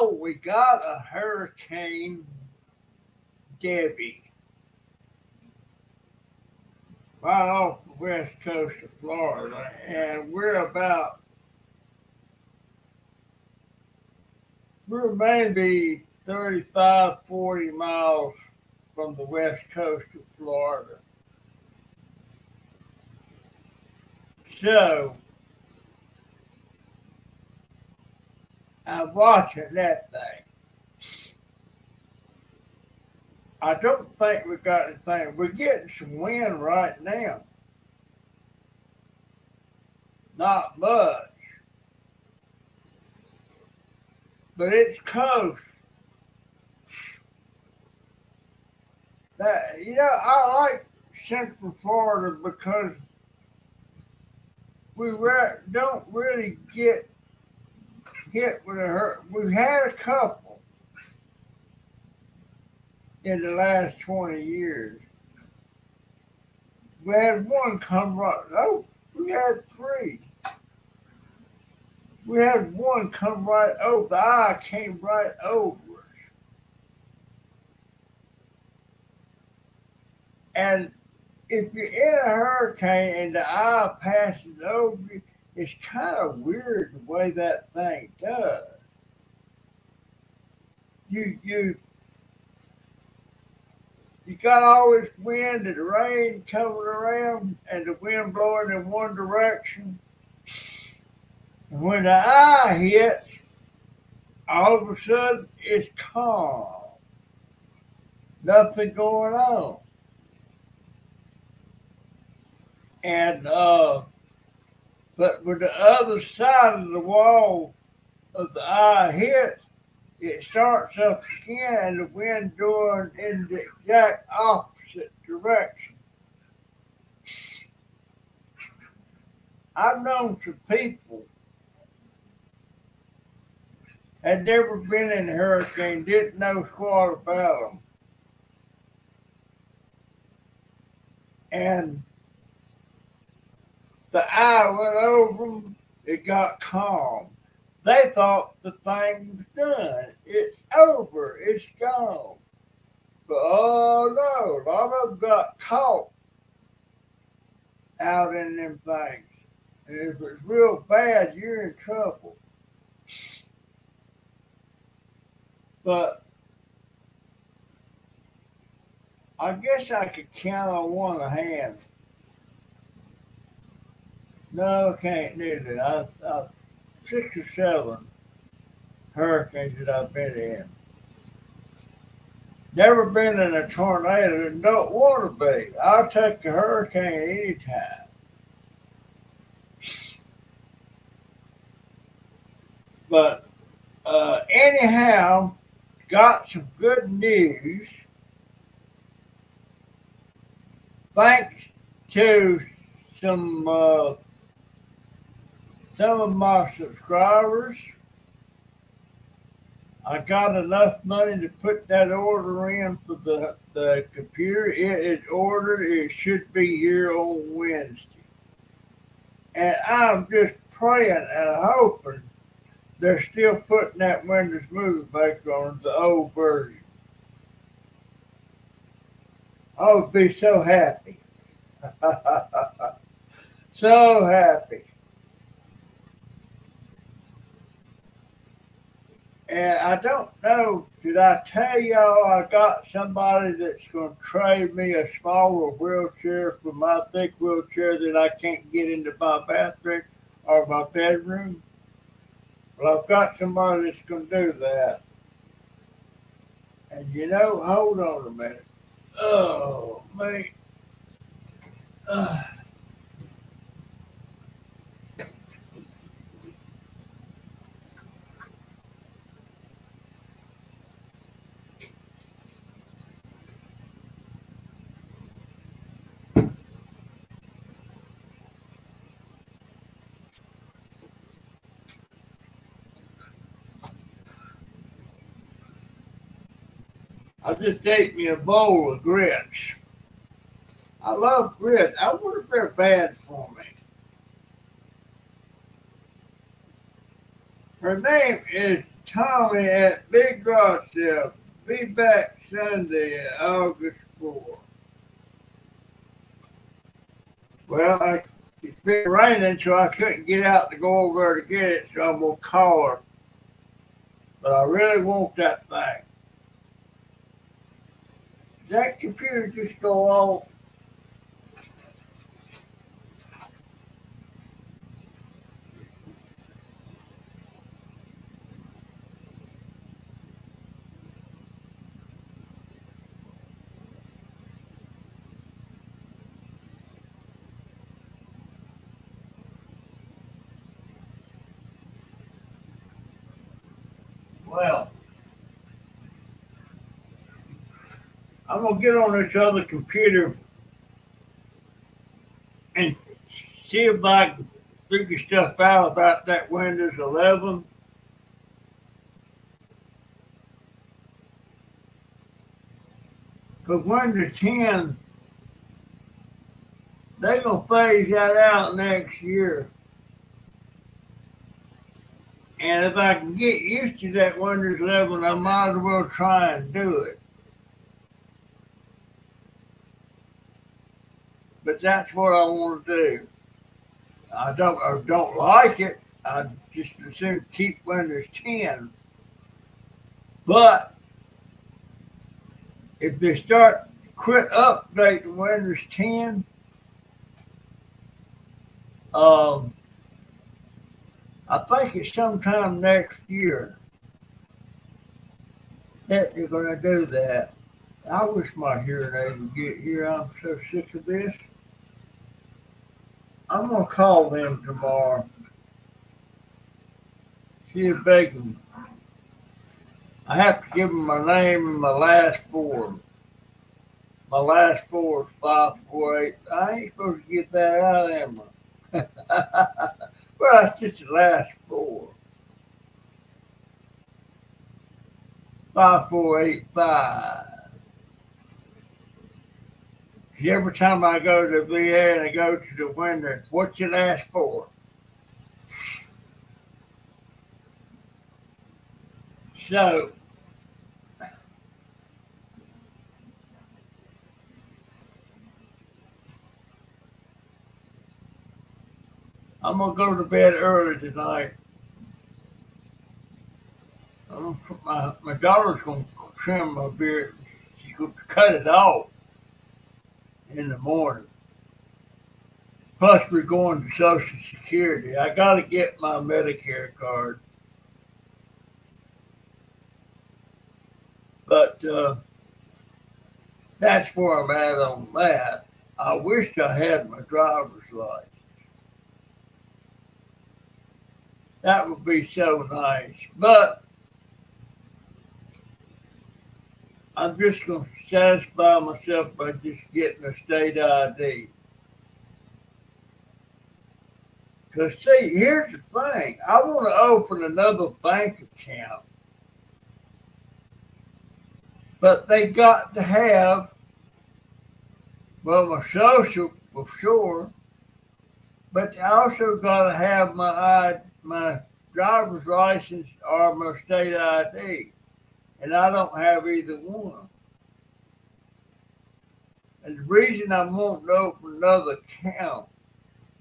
Well, we got a hurricane Debbie right off the west coast of Florida, and we're about we're maybe 35, 40 miles from the west coast of Florida. So I'm watching that thing. I don't think we got anything. We're getting some wind right now. Not much. But it's close. That you know, I like Central Florida because we re- don't really get hit with a hurt. We've had a couple in the last 20 years. We had one come right, oh, we had three. We had one come right over, the eye came right over. And if you're in a hurricane and the eye passes over you, it's kind of weird the way that thing does. You you you got all this wind and rain coming around and the wind blowing in one direction. And when the eye hits, all of a sudden it's calm. Nothing going on. And uh but when the other side of the wall of the eye hits, it starts up again and the wind going in the exact opposite direction. I've known some people had never been in a hurricane, didn't know squat about them. And the eye went over them, it got calm. They thought the thing was done. It's over, it's gone. But oh no, a lot of them got caught out in them things. And if it's real bad, you're in trouble. But I guess I could count on one hand. No, I can't that. I, I, six or seven hurricanes that I've been in. Never been in a tornado and don't want to be. I'll take a hurricane anytime. But uh, anyhow, got some good news. Thanks to some uh, some of my subscribers. I got enough money to put that order in for the, the computer. It is ordered. It should be here on Wednesday. And I'm just praying and hoping they're still putting that Windows Movie back on the old version. I would be so happy. so happy. And I don't know, did I tell y'all I got somebody that's going to trade me a smaller wheelchair for my big wheelchair that I can't get into my bathroom or my bedroom? Well, I've got somebody that's going to do that. And you know, hold on a minute. Oh, man. Uh. I just ate me a bowl of grits. I love grits. I wonder if they're bad for me. Her name is Tommy at Big Rossdale. Be back Sunday, August 4th. Well, I, it's been raining, so I couldn't get out to go over to get it, so I'm going to call her. But I really want that thing. That computer just go off. Well, I'm gonna get on this other computer and see if I can figure stuff out about that Windows 11. Because Windows 10, they're gonna phase that out next year. And if I can get used to that Windows 11, I might as well try and do it. But that's what I want to do. I don't I don't like it. I just as soon keep Windows 10. But if they start quit updating Windows 10, um, I think it's sometime next year that they're going to do that. I wish my hearing aid would get here. I'm so sick of this. I'm to call them tomorrow. See if they can. I have to give them my name and my last four. My last four is 548. I ain't supposed to get that out, am I? Well, that's just the last four. Five, four, eight, five. Every time I go to the VA and I go to the window, what's your ask for? So, I'm gonna go to bed early tonight. I'm gonna put my my daughter's gonna trim my beard. She's gonna cut it off in the morning. Plus, we're going to Social Security. I got to get my Medicare card. But uh, that's where I'm at on that. I wish I had my driver's license. That would be so nice. But I'm just going to satisfy myself by just getting a state ID. Because, see, here's the thing. I want to open another bank account, but they got to have, well, my social for sure, but they also got to have my my driver's license or my state ID, and I don't have either one. And the reason I want to open another account,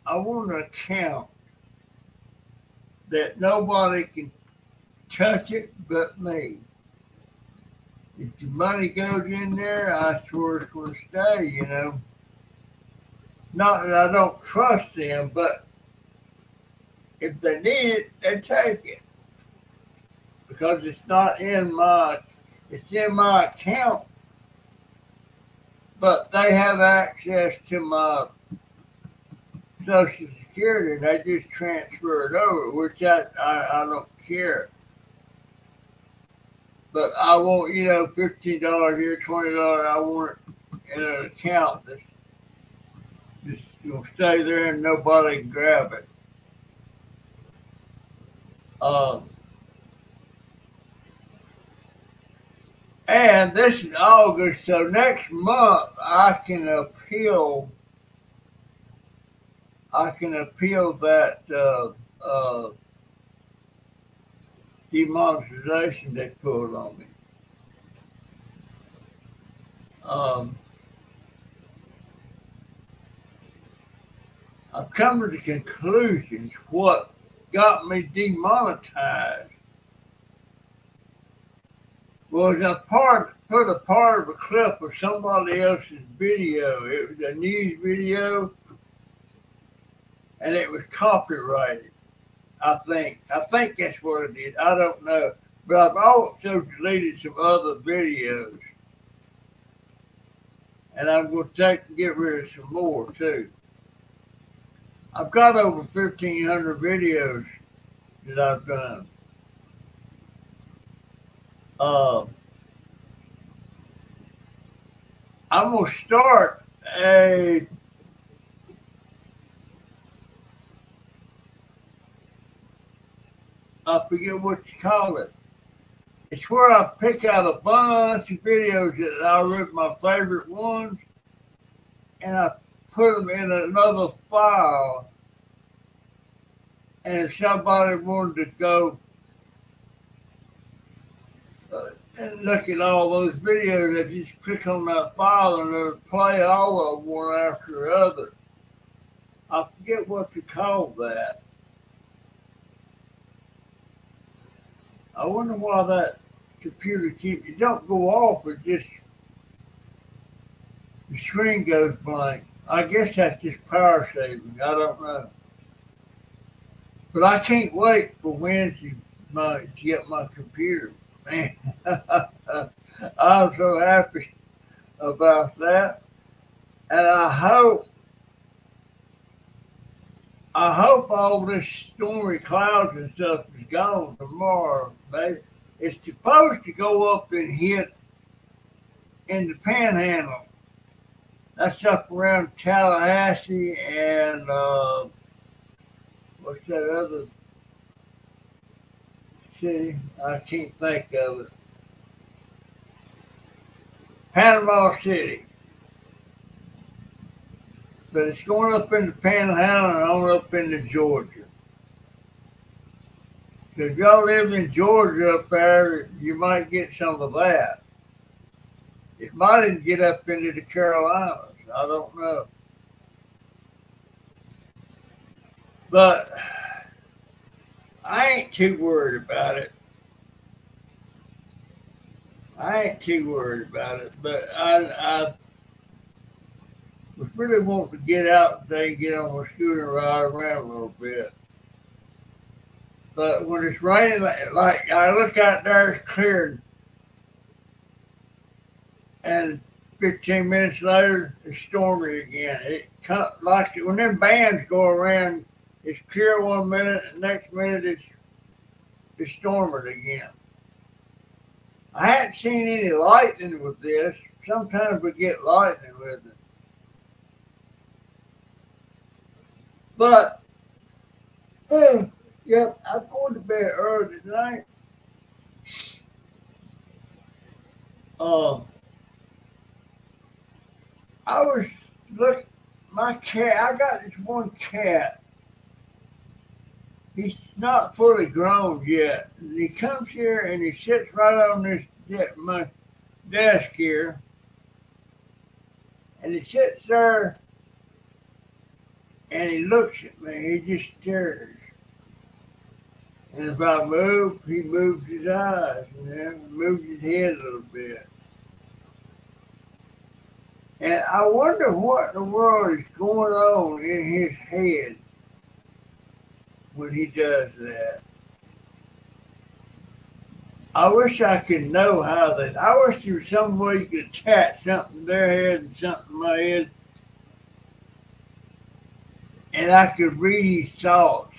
I want an account that nobody can touch it but me. If the money goes in there, I swear it's going to stay, you know. Not that I don't trust them, but if they need it, they take it. Because it's not in my, it's in my account, but they have access to my Social Security. And they just transfer it over, which I, I, I don't care. But I want, you know, fifteen dollars here, twenty dollars. I want it in an account that's just gonna stay there and nobody can grab it. Um, and this is August, so next month I can appeal. I can appeal that uh, uh, demonetization they pulled on me. Um, I've come to the conclusion what got me demonetized was a part put a part of a clip of somebody else's video. It was a news video and it was copyrighted. I think. I think that's what it is. I don't know. But I've also deleted some other videos. And I'm going to take and get rid of some more too. I've got over 1,500 videos that I've done. Uh, I'm to start a I forget what you call it. It's where I pick out a bunch of videos that I read my favorite ones and I put them in another file. And if somebody wanted to go uh, and look at all those videos, they just click on that file and it'll play all of one after the other. I forget what you call that. I wonder why that computer keeps it don't go off, it just the screen goes blank. I guess that's just power saving. I don't know. But I can't wait for Wednesday my, to get my computer. Man, I'm so happy about that. And I hope I hope all this stormy clouds and stuff is gone tomorrow, baby. It's supposed to go up and hit in the panhandle. That's up around Tallahassee and uh, what's that other city? I can't think of it. Panama City but it's going up into Panhandle and on up into Georgia. So if y'all live in Georgia up there, you might get some of that. It might even get up into the Carolinas. I don't know. But I ain't too worried about it. I ain't too worried about it, but I, I really wanting to get out today, get on my scooter and ride around a little bit. But when it's raining, like, like I look out there, it's clearing. And 15 minutes later, it's stormy again. It like when them bands go around, it's clear one minute, and next minute it's it's storming again. I hadn't seen any lightning with this. Sometimes we get lightning with it. But, hey, yep, I'm going to bed early tonight. Um, I was look my cat. I got this one cat. He's not fully grown yet. He comes here and he sits right on this my desk here, and he sits there and he looks at me. He just stares. And if I move, he moves his eyes, know, moves his head a little bit. And I wonder what in the world is going on in his head when he does that. I wish I could know how that. I wish there was some way you could attach something to their head and something to my head and I could read his thoughts,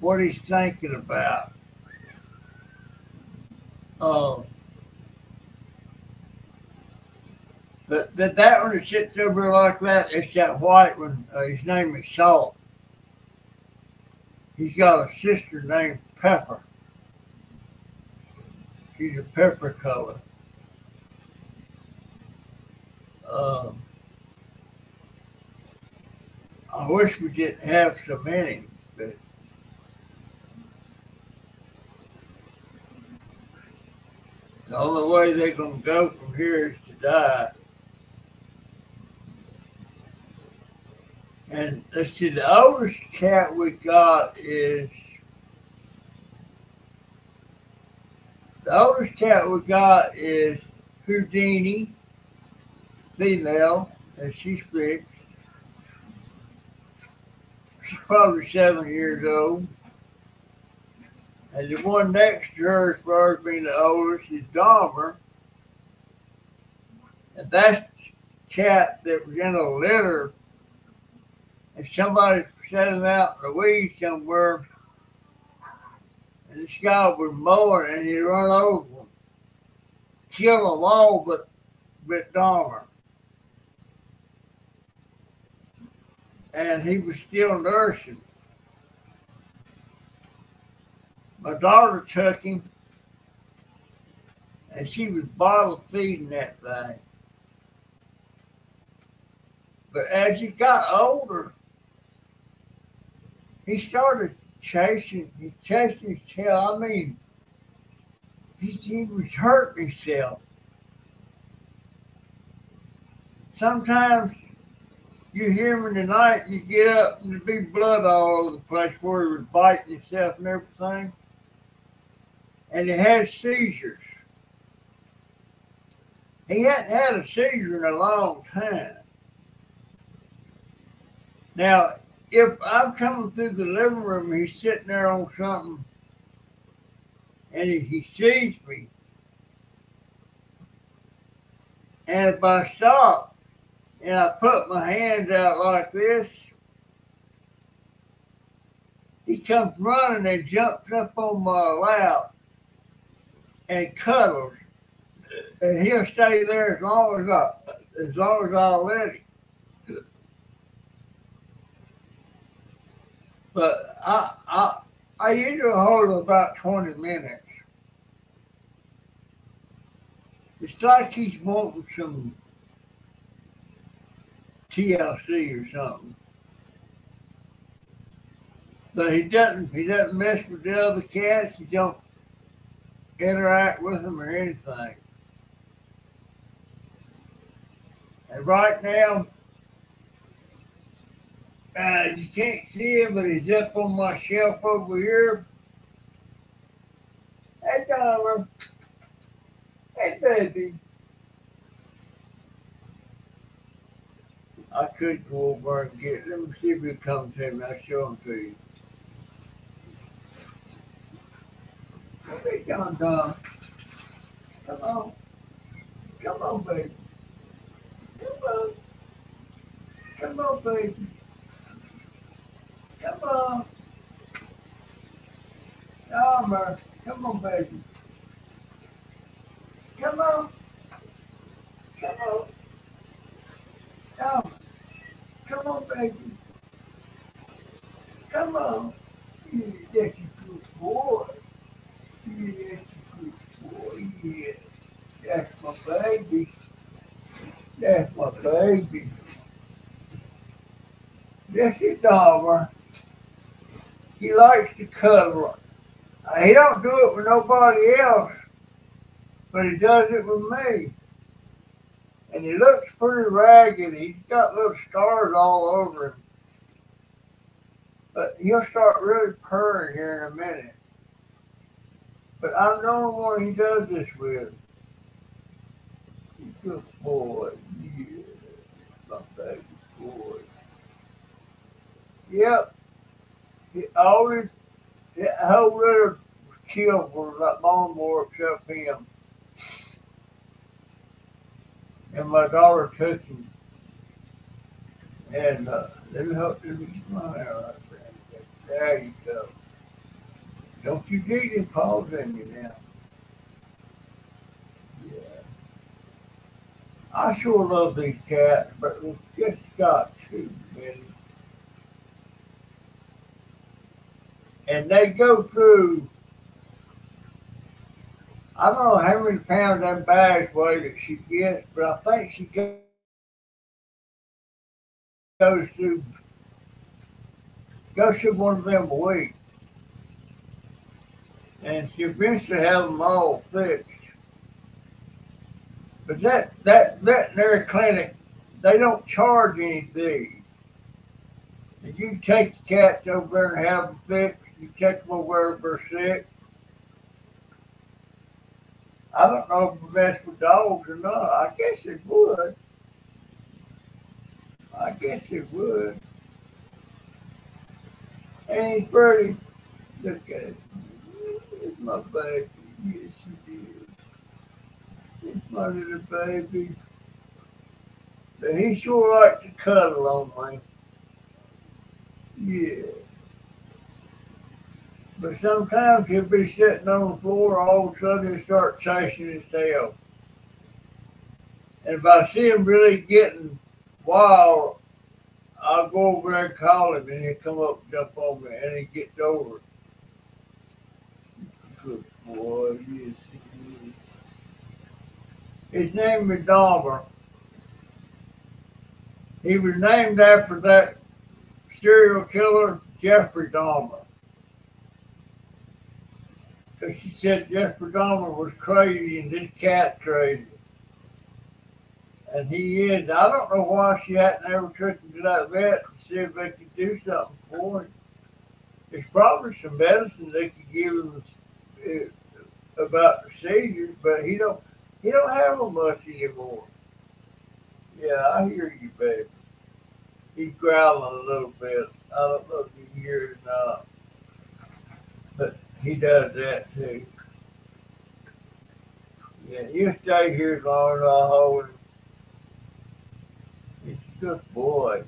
what he's thinking about. Um, but that, that one that sits over like that, it's that white one. Uh, his name is Salt. He's got a sister named Pepper. She's a pepper color. Um, I wish we didn't have so many, but the only way they're going to go from here is to die. And let's see, the oldest cat we got is the oldest cat we got is Houdini, female, and she's fixed. She's probably seven years old. And the one next to her, as far as being the oldest, is Dahmer. And that's cat that was in a litter. And somebody set him out in the weeds somewhere. And this guy was mowing and he run over them. Kill them all but, but Dahmer. And he was still nursing. my daughter took him and she was bottle feeding that thing. But as he got older, he started chasing, he chased his tail. I mean, he, he was hurting himself. Sometimes you hear him in the night, you get up and there'd be blood all over the place where he was biting himself and everything and he had seizures. He hadn't had a seizure in a long time. Now, if I'm coming through the living room, he's sitting there on something, and he, sees me, and if I stop and I put my hands out like this, he comes running and jumps up on my lap and cuddles, and he'll stay there as long as I, as long as I'll let him. But I, I, I usually hold about 20 minutes. It's like he's wanting some TLC or something. But he doesn't he doesn't mess with the other cats. He don't interact with them or anything. And right now, uh, you can't see him, but he's up on my shelf over here. Hey, Dollar. Hey, baby. I could go over and get. Let me see if he comes to me. I'll show him to you. Hey, John Don. Come on. Come on, baby. Come on. Come on, baby. Come on. Elmer, come on, baby. Come on. Come on. Elmer, come on, baby. Come on. You, a good boy. Yes, boy, yes. That's my baby. That's my baby. This is Dahmer. He likes to cuddle. Uh, he don't do it with nobody else, but he does it with me. And he looks pretty ragged. He's got little stars all over him. But he'll start really purring here in a minute. But I'm the only one he does this with. Good boy. Yeah. My baby boy. Yep. He always, the whole litter was killed for that lawnmower except him. And my daughter took him. And uh, let me help you smile there. There you go. Don't you get your paws in you now. Yeah. I sure love these cats, but we've just got too many. And they go through, I don't know how many pounds that bags weigh that she gets, but I think she goes through, goes through one of them a week and she eventually have them all fixed. But that, that veterinary clinic, they don't charge anything. If you take the cats over there and have them fixed, you them over if they're sick. I don't know if that's with dogs or not. I guess it would. I guess it would. Ain't pretty? Look at it. It's my baby. Yes, it is. It's my little baby. But he sure likes to cuddle on me. Yeah. But sometimes he'll be sitting on the floor, all of a sudden he'll start chasing his tail. And if I see him really getting wild, I'll go over there and call him, and he'll come up and jump on me, and he gets over. Good boy, yes. His name is Dahmer. He was named after that serial killer, Jeffrey Dahmer. Because she said Jeffrey Dahmer was crazy and this cat crazy. And he is. I don't know why she hadn't ever took him to that vet to see if they could do something for him. There's probably some medicine they could give him uh, about the seizures, but he don't he don't have them much anymore. Yeah, I hear you, baby. He's growling a little bit. I don't know if you hear it or not. He does that too. Yeah, you stay here as long as I hold him. He's a good boy.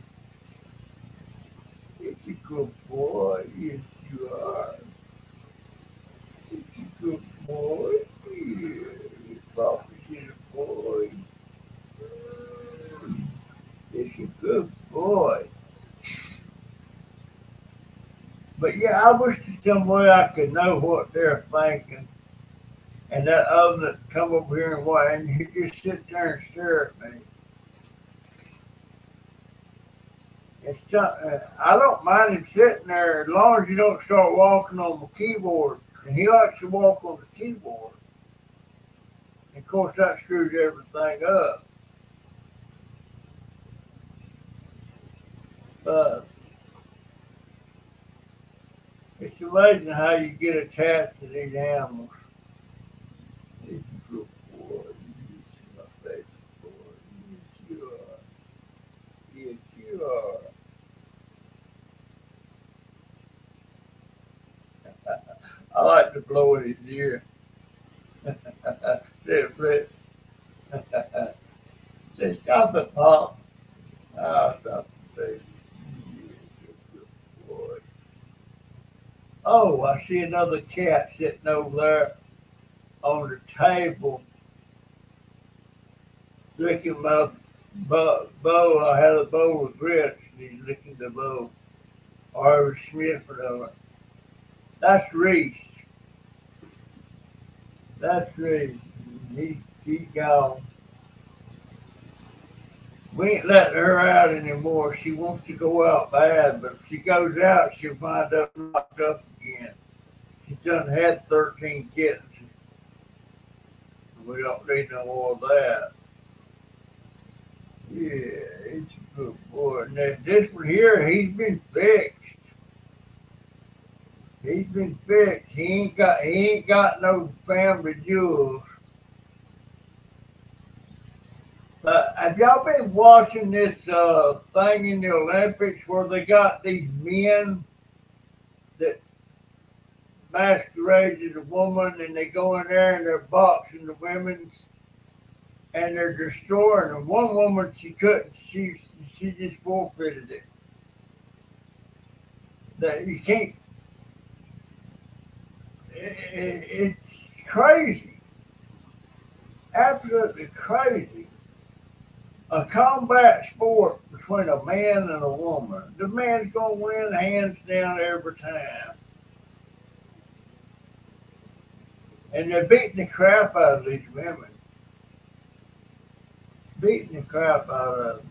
It's a good boy. Yes, you are. He's a good boy. Yeah, Papa's a boy. It's a good boy. But yeah, I wish some way I could know what they're thinking. And that other that come over here and what, and he just sit there and stare at me. It's not, uh, I don't mind him sitting there as long as you don't start walking on the keyboard. And he likes to walk on the keyboard. And of course, that screws everything up. Uh, it's amazing how you get attached to these animals. I like to blow in his ear. Say it, Fritz. Say, stop it, Pop. Ah, stop it, baby. Yeah, good boy. Oh, I see another cat sitting over there on the table licking my bow. bow. I had a bowl of grits and he's licking the bowl. Or I sniffing on it. That's Reese. That's Reese. He, he's gone. We ain't letting her out anymore. She wants to go out bad, but if she goes out, she'll wind up locked up again. She's done had 13 kittens. We don't need no more of that. Yeah, it's a good boy. Now, this one here, he's been fixed. He's been fixed. He ain't got he ain't got no family jewels. Uh, have y'all been watching this uh, thing in the Olympics where they got these men that masquerade as a woman and they go in there and they're boxing the women and they're destroying them. One woman she couldn't she she just forfeited it. That you can't it, it, it's crazy. Absolutely crazy a combat sport between a man and a woman. The man's gonna win hands down every time. And they're beating the crap out of these women. Beating the crap out of them.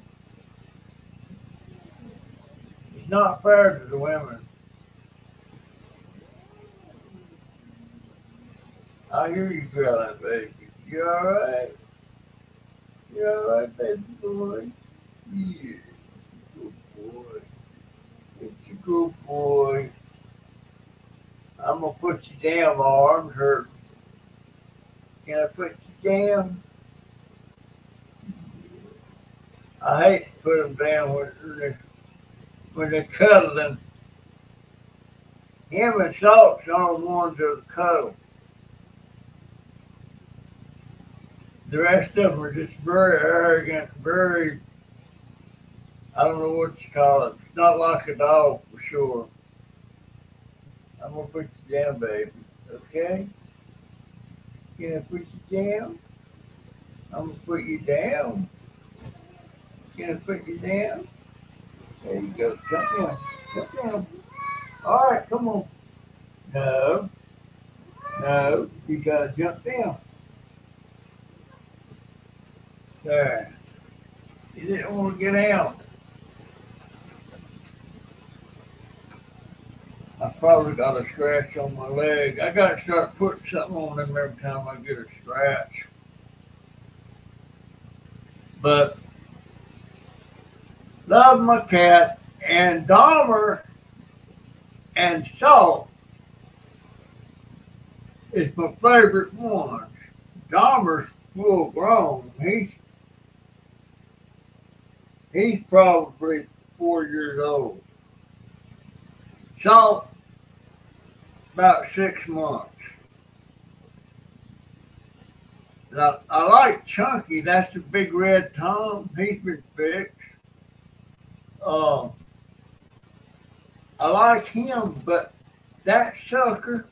It's not fair to the women. I hear you growling, baby. You all right? All right, baby boy? Yeah. Good boy. It's a good boy. I'm gonna put you down. My arms hurt. Can I put you down? I hate to put them down when they're, when they're cuddling. Him and Salt's the only ones that cuddle. The rest of them are just very arrogant, very, I don't know what you call it. It's not like a dog for sure. I'm gonna put you down, baby. Okay? Can I put you down? I'm gonna put you down. Can I put you down? There you go. Jump down. Jump down. All right, come on. No. No. You gotta jump down. There. You didn't want to get out. I probably got a scratch on my leg. I gotta start putting something on them every time I get a scratch. But love my cat and Dahmer and Salt is my favorite one. Dahmer's full grown. He's he's probably four years old. Salt about six months. Now, I like Chunky. That's the big red Tom. He's been fixed. Um, I like him, but that sucker,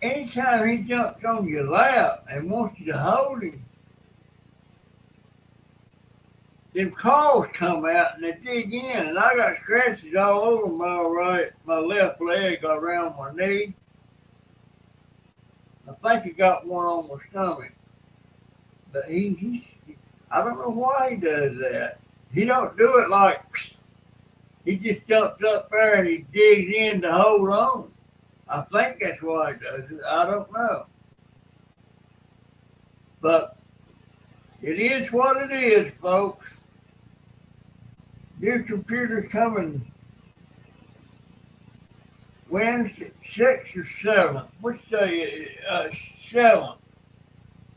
anytime he jumps on your lap and wants you to hold him, them claws come out and they dig in, and I got scratches all over my right, my left leg around my knee. I think he got one on my stomach, but he, he, I don't know why he does that. He don't do it like he just jumps up there and he digs in to hold on. I think that's why he does it. I don't know, but it is what it is, folks. New computer coming Wednesday, sixth or seventh. Which day? Uh, seventh.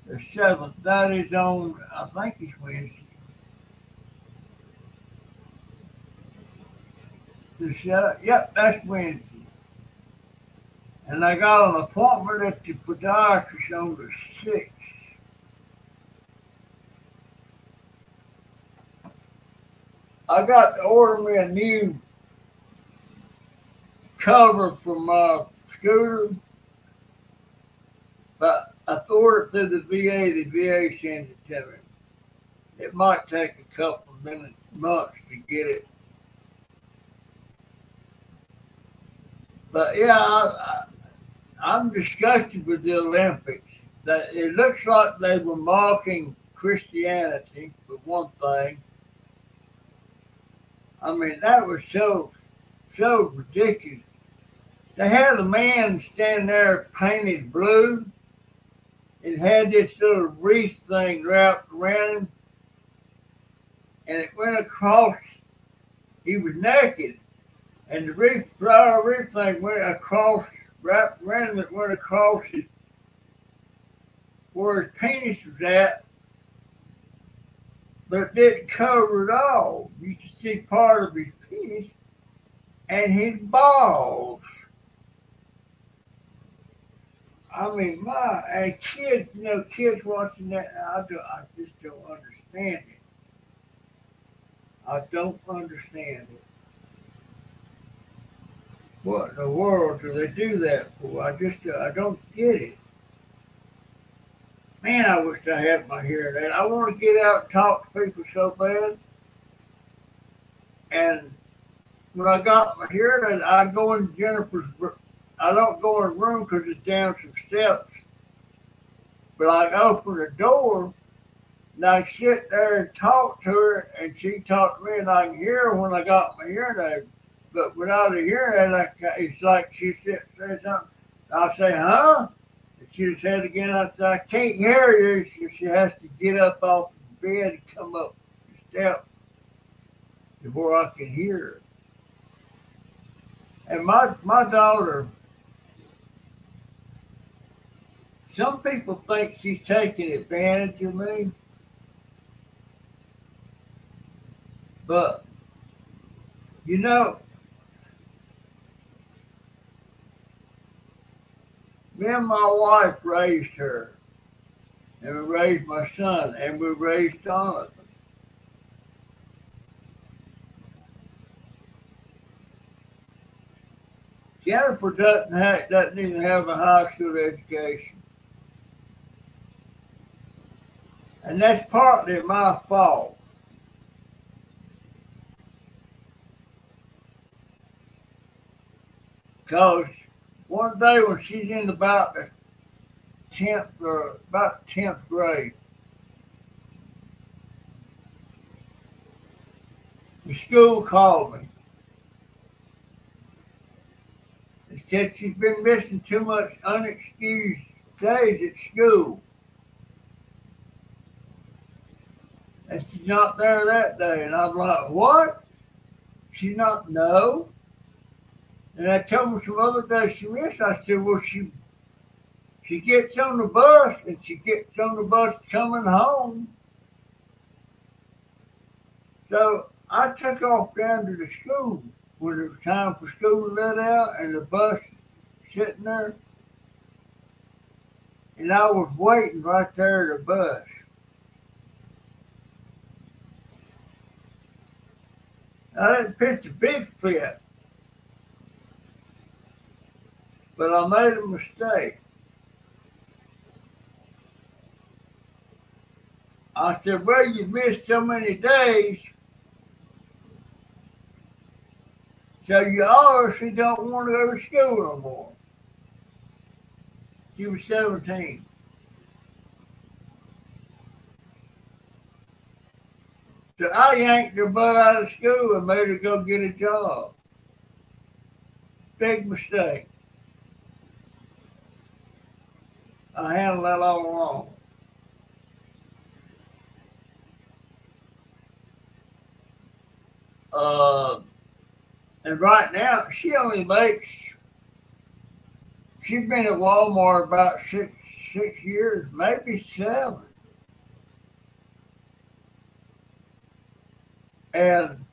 The seventh. That is on. I think it's Wednesday. The seventh. Yep, that's Wednesday. And I got an appointment at the podiatrist on the sixth. I got to order me a new cover for my scooter, but I ordered it through the VA. The VA sends it to me. It might take a couple of minutes, months to get it. But yeah, I, I'm disgusted with the Olympics. That it looks like they were mocking Christianity for one thing I mean, that was so, so ridiculous. They had a man standing there painted blue and had this little wreath thing wrapped around him. And it went across, he was naked. And the wreath, flower wreath thing went across, wrapped around him, it went across his, where his penis was at but didn't cover it all. You could see part of his penis and his balls. I mean, my and kids, you know, kids watching that, I do, I just don't understand it. I don't understand it. What in the world do they do that for? I just, I don't get it man, I wish I had my hearing aid. I want to get out and talk to people so bad. And when I got my hearing aid, I go in Jennifer's. I don't go in the room because it's down some steps. But I open the door and I sit there and talk to her, and she talked to me, and I can hear her when I got my hearing aid. But without a hearing aid, I, it's like she says something. I say, huh? She said again, I said, I can't hear you. She, has to get up off the bed and come up the step before I can hear her. And my my daughter, some people think she's taking advantage of me. But you know, me and my wife raised her, and we raised my son, and we raised Jonathan. Jennifer doesn't, have, doesn't even have a high school education. And that's partly my fault. Because one day when she's in about the 10th or uh, about 10th grade, the school called me. They said she's been missing too much unexcused days at school. And she's not there that day. And I'm like, what? She's not, no. And I told her some other days she missed. I said, well, she she gets on the bus and she gets on the bus coming home. So I took off down to the school when it was time for school to let out and the bus sitting there. And I was waiting right there at the bus. I didn't pitch a big fit. But I made a mistake. I said, well, you missed so many days. So you obviously don't want to go to school no more. She was 17. So I yanked her butt out of school and made her go get a job. Big mistake. I handled that all wrong. Uh, and right now, she only makes, she's been at Walmart about six, six years, maybe seven. And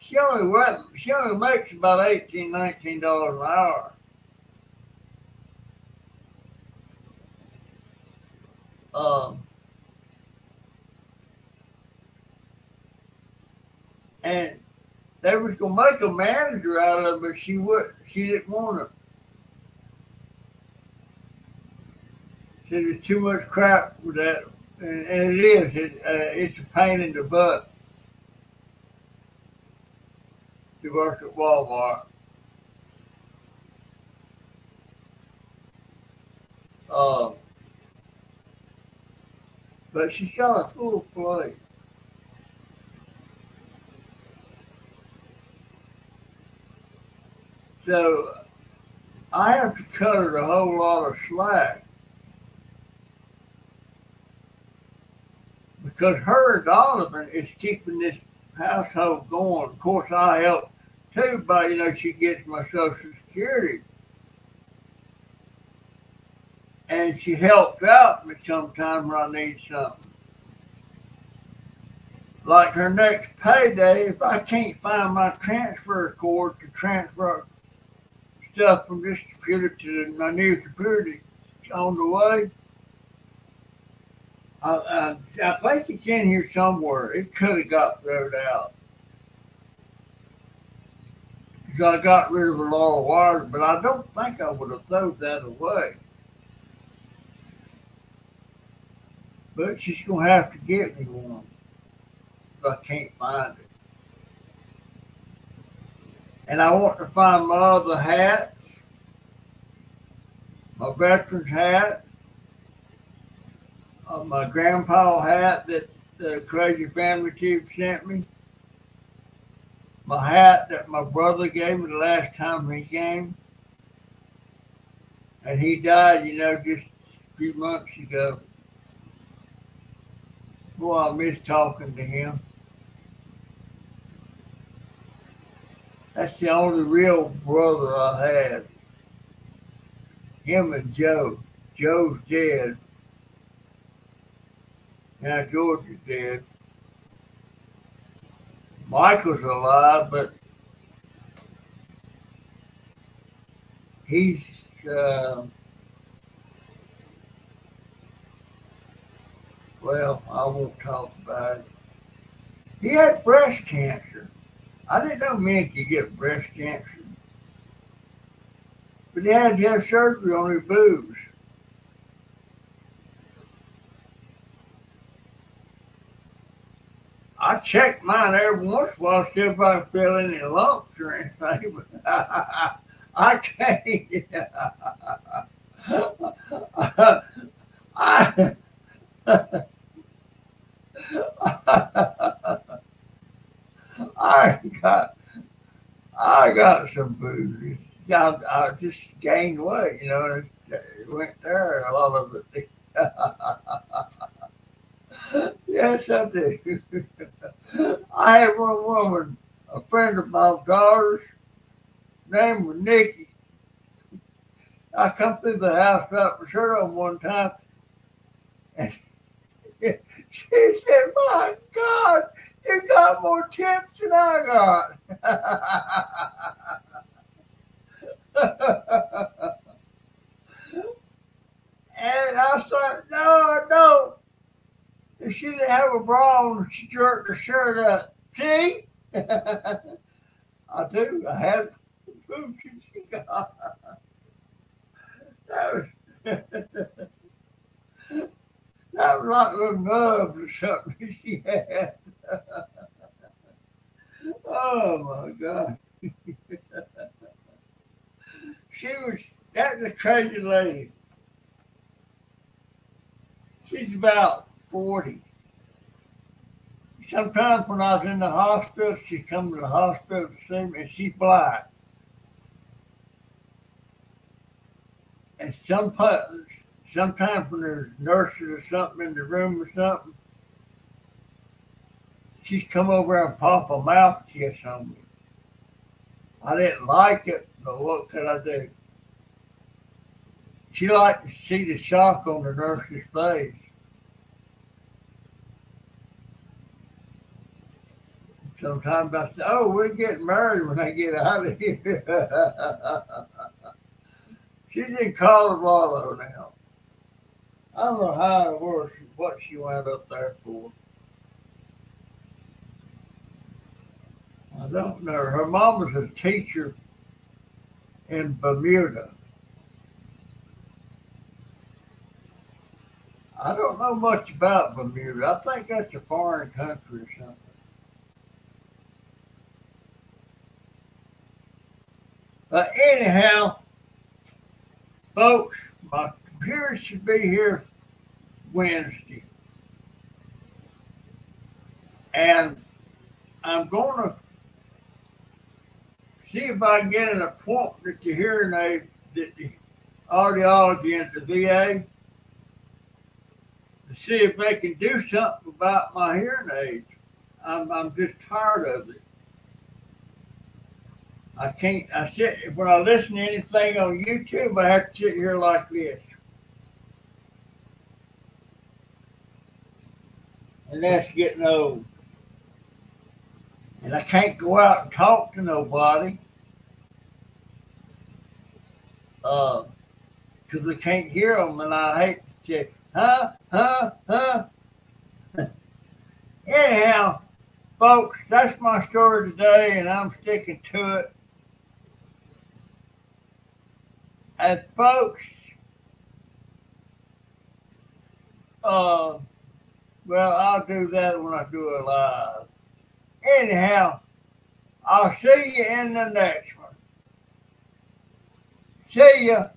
she only she only makes about eighteen, nineteen dollars an hour. Um, and they was gonna make a manager out of her, but she would she didn't want to. Said there's too much crap with that, and, and it is. It, uh, it's a pain in the butt to work at Walmart. Um, but she's got a full plate. So I have to cut her a whole lot of slack. Because her and Donovan is keeping this household going. Of course, I help too but you know, she gets my Social Security and she helps out me sometimes when I need something. Like her next payday, if I can't find my transfer cord to transfer stuff from this computer to my new computer on the way, I, I, I think it's in here somewhere. It could have got thrown out. I got rid of a lot of wires, but I don't think I would have thrown that away. But she's going to have to get me one I can't find it. And I want to find my other hats, my veteran's hat, uh, my grandpa hat that the Crazy Family Chief sent me, my hat that my brother gave me the last time he came, And he died, you know, just a few months ago. Boy, I miss talking to him. That's the only real brother I had. Him and Joe. Joe's dead. Now George is dead. Michael's alive, but he's uh, well, I won't talk about it. He had breast cancer. I didn't know men could get breast cancer. But he had to have surgery on his boobs. I check mine every once in a while, see if I feel any lumps or anything. But I, can't. I, I got I got some food. I, I just gained weight, you know, it went there a lot of it. yes, I do. I had one woman, a friend of my daughter's, name was Nikki. I come through the house with her on one time, and she said, "My God, you more tips than I got." and I said, "No, I don't." And she didn't have a bra on. She jerked her shirt up. See? I do. I have food she got. That was that was like little nubs or something she had. oh my God. she was that's a crazy lady. She's about 40. Sometimes when I was in the hospital, she'd come to the hospital to see me, and she's blind. And some sometimes when there's nurses or something in the room or something, she's come over and pop a mouth kiss on me. I didn't like it, but what could I do? She liked to see the shock on the nurse's face. Sometimes I say, oh, we're getting married when I get out of here. She's in Colorado now. I don't know how it works, what she went up there for. I don't know. Her mom was a teacher in Bermuda. I don't know much about Bermuda. I think that's a foreign country or something. But anyhow, folks, my computer should be here Wednesday. And I'm going to see if I can get an appointment to hearing aid, the audiology at the VA to see if they can do something about my hearing aids. I'm, I'm just tired of it. I can't. I sit when I listen to anything on YouTube. I have to sit here like this, and that's getting old. And I can't go out and talk to nobody because uh, we can't hear them, and I hate to say, huh, huh, huh. Anyhow, folks, that's my story today, and I'm sticking to it. And folks, uh, well, I'll do that when I do it live. Anyhow, I'll see you in the next one. See ya.